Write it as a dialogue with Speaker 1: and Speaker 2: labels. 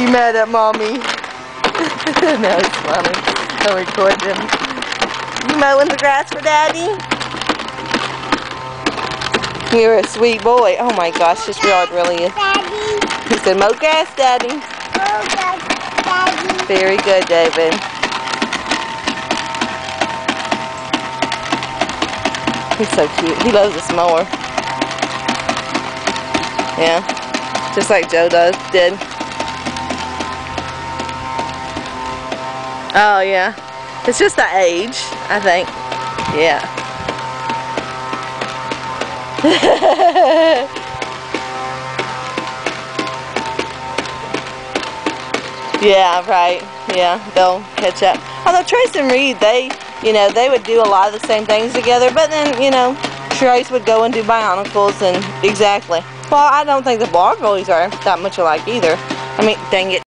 Speaker 1: you mad at mommy? no, he's smiling. I'll record him. You mowing the grass for daddy? You're a sweet boy. Oh my gosh, this yard really is.
Speaker 2: Daddy.
Speaker 1: He said, mow grass, daddy.
Speaker 2: Oh, God, Daddy.
Speaker 1: Very good, David. He's so cute. He loves this mower. Yeah. Just like Joe does did. Oh yeah. It's just the age, I think. Yeah. Yeah, right. Yeah, they'll catch up. Although Trace and Reed, they, you know, they would do a lot of the same things together, but then, you know, Trace would go and do Bionicles and exactly. Well, I don't think the Blog Boys are that much alike either. I mean, dang it.